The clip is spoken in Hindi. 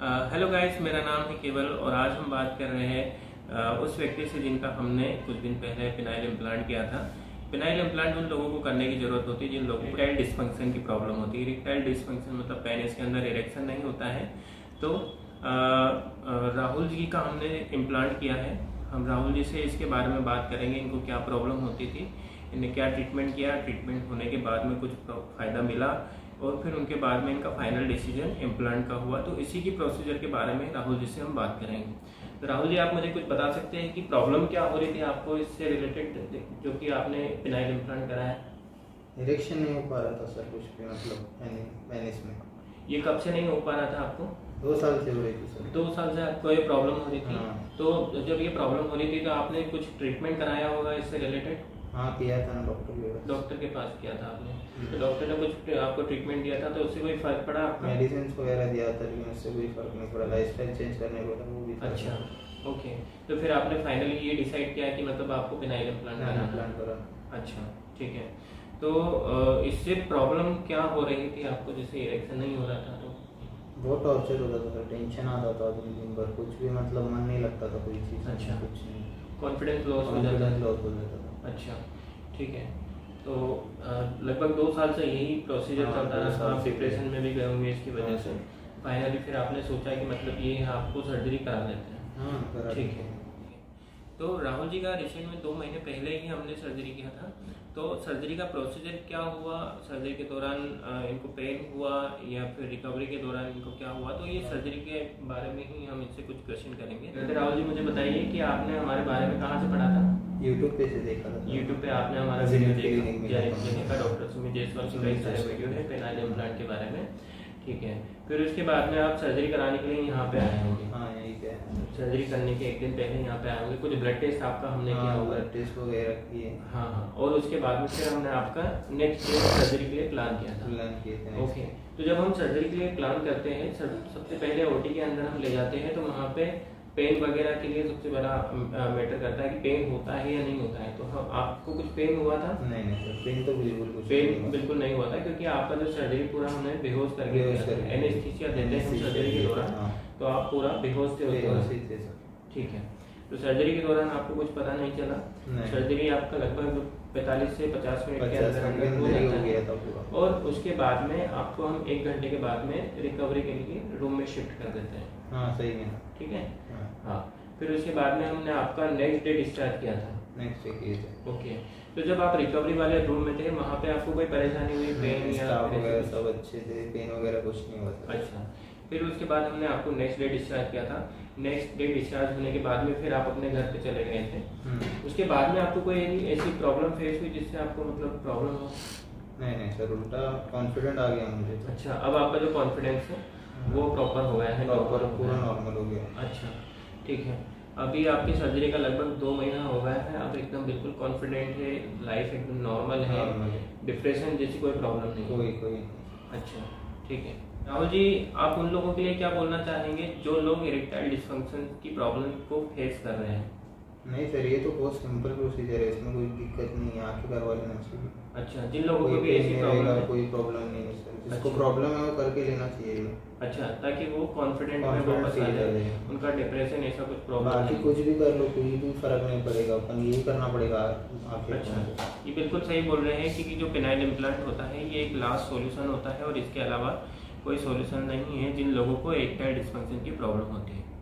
हेलो गाइस मेरा नाम है केवल और आज हम बात कर रहे हैं uh, उस व्यक्ति से जिनका हमने कुछ दिन पहले पिनाइल इम्प्लांट किया था। पिनाइल इम्प्लांट उन लोगों को करने की ज़रूरत होती है जिन लोगों को इरेक्टाइल डिस्फंक्शन की प्रॉब्लम होती है। इरेक्टाइल डिस्फंक्शन मतलब पेनिस के अंदर इरेक्शन नहीं होता है। तो आ, राहुल जी का हमने इम्प्लांट किया है। हम राहुल जी से इसके बारे में बात करेंगे इनको क्या प्रॉब्लम होती थी इन्हें क्या ट्रीटमेंट किया। ट्रीटमेंट होने के बाद में कुछ फ़ायदा मिला। और फिर उनके बाद में इनका फाइनल डिसीज़न इम्प्लांट का हुआ। तो इसी की प्रोसीजर के बारे में राहुल जी से हम बात करेंगे। तो राहुल जी आप मुझे कुछ बता सकते हैं कि प्रॉब्लम क्या हो रही थी आपको इससे रिलेटेड जो कि आपने पिनाइल इम्प्लांट कराया? इरेक्शन नहीं हो पा रहा था सर कुछ भी मतलब मैनेज में ये कब से नहीं हो पा रहा था आपको? दो साल से हो रही थी सर। दो साल से आपको ये प्रॉब्लम हो रही थी? हाँ। तो जब ये प्रॉब्लम हो रही थी तो आपने कुछ ट्रीटमेंट कराया होगा इससे रिलेटेड हाँ किया था ना डॉक्टर के पास। डॉक्टर के पास किया था आपने। तो डॉक्टर ने कुछ आपको ट्रीटमेंट दिया था तो उससे कोई फ़र्क पड़ा आपका? मेडिसिन वगैरह दिया था लेकिन उससे कोई फ़र्क नहीं पड़ा। लाइफ स्टाइल चेंज करने को था वो भी अच्छा ओके तो फिर आपने फाइनली ये डिसाइड किया कि मतलब आपको पिनाइल इम्प्लांट हाँ, करना implant करा। अच्छा ठीक है। तो इससे प्रॉब्लम क्या हो रही थी आपको? जैसे इरेक्शन नहीं हो रहा था तो? बहुत टॉर्चर होता था सर टेंशन आता था दिन दिन भर। कुछ भी मतलब मन नहीं लगता था कोई चीज़। अच्छा। कुछ नहीं। कॉन्फिडेंस लॉस हो जाता है हो जाता था। अच्छा ठीक है। तो लगभग दो साल से यही प्रोसीजर हाँ, चलता रहा आप डिप्रेशन में भी गए होंगे इसकी वजह हाँ, से। फाइनली फिर आपने सोचा कि मतलब ये आपको सर्जरी करा लेते हैं। हाँ ठीक है। तो राहुल जी का रिसेंट में दो महीने पहले ही हमने सर्जरी किया था। तो सर्जरी का प्रोसीजर क्या हुआ? सर्जरी के दौरान इनको पेन हुआ या फिर रिकवरी के दौरान इनको क्या हुआ? तो ये सर्जरी के बारे में ही हम इनसे कुछ क्वेश्चन करेंगे। तो राहुल जी मुझे बताइए कि आपने हमारे बारे में कहाँ से पढ़ा था? यूट्यूब पे से देखा था। यूट्यूब पे आपने हमारा वीडियो देखा। जी। का डॉक्टर सुमित जायसवाल के कई सारे वीडियो है पेनाइल इम्प्लांट के बारे में। ठीक है। फिर उसके बाद में आप सर्जरी कराने के लिए यहाँ पे आए होंगे। हाँ यही क्या है सर्जरी करने के एक दिन पहले यहाँ पे आए होंगे। कुछ ब्लड टेस्ट आपका हमने किया हाँ होगा टेस्ट वगैरह किए। हाँ हाँ। और उसके बाद में फिर हमने आपका नेक्स्ट डे सर्जरी के लिए प्लान किया था। प्लान किए थे। ओके तो जब हम सर्जरी के लिए प्लान करते हैं सबसे पहले ओटी के अंदर हम ले जाते हैं तो वहाँ पे पेन वगैरह के लिए सबसे बड़ा मैटर करता है कि पेन होता है या नहीं होता है। तो हम आपको कुछ पेन हुआ था? नहीं नहीं सर पेन तो बिल्कुल कुछ पेन। बिल्कुल नहीं हुआ था क्योंकि आपका जो सर्जरी पूरा हमने बेहोश करके दिया एनेस्थीसिया देते हैं शरीर सर्जरी के द्वारा। दौरान हाँ। तो आप पूरा बेहोश थे ठीक है। तो सर्जरी के दौरान आपको कुछ पता नहीं चला। सर्जरी आपका लगभग 45 से 50 मिनट के पचास अंदर हो जाता गया है। था और उसके बाद में आपको हम एक घंटे के बाद में रिकवरी के लिए रूम में शिफ्ट कर देते हैं। हाँ सही है। ठीक है? हाँ। हाँ। फिर उसके बाद में हमने आपका नेक्स्ट डे डिस्चार्ज किया था। नेक्स्ट डे किए थे। ओके। तो जब आप रिकवरी वाले रूम में थे वहाँ पे आपको कोई परेशानी हुई पेन या सब अच्छे थे पेन वगैरह कुछ नहीं हुआ था। अच्छा। फिर उसके बाद हमने आपको नेक्स्ट डे डिस्चार्ज किया था। नेक्स्ट डे डिस्चार्ज होने के बाद में फिर आप अपने घर पे चले गए थे। हम्म। उसके बाद में आपको कोई ऐसी- प्रॉब्लम फेस हुई जिससे आपको मतलब प्रॉब्लम हो? नहीं नहीं सर उल्टा कॉन्फिडेंट आ गया मुझे तो। अच्छा अब आपका जो कॉन्फिडेंस है वो प्रॉपर हो गया है प्रॉपर पूरा नॉर्मल हो गया। अच्छा ठीक है। अभी आपकी सर्जरी का लगभग दो महीना हो गया है आप एकदम बिल्कुल कॉन्फिडेंट है लाइफ एकदम नॉर्मल है डिप्रेशन जैसी कोई प्रॉब्लम नहीं कोई कोई। अच्छा ठीक है। राहुल जी आप उन लोगों के लिए क्या बोलना चाहेंगे जो लोग इरेक्टाइल डिस्फंक्शन की प्रॉब्लम को फेस कर रहे हैं? नहीं सर ये तो बहुत सिंपल प्रोसीजर है इसमें कोई दिक्कत नहीं है आके करवा लेना चाहिए। अच्छा जिन लोगों को भी ऐसी प्रॉब्लम है। कोई प्रॉब्लम नहीं है सर। जिसको अच्छा। प्रॉब्लम है वो करके लेना चाहिए। अच्छा ताकि वो कॉन्फिडेंट में वापस आ जाए। उनका डिप्रेशन ऐसा कुछ प्रॉब्लम बाकी कुछ भी कर लो कोई भी फ़र्क नहीं पड़ेगा अपन यही करना पड़ेगा आके अच्छा। ये बिल्कुल सही बोल रहे हैं क्योंकि जो पिनाइल इम्प्लांट होता है ये एक लास्ट सॉल्यूशन होता है और इसके अलावा कोई सॉल्यूशन नहीं है जिन लोगों को एक टायर डिस्फंक्शन की प्रॉब्लम होती है।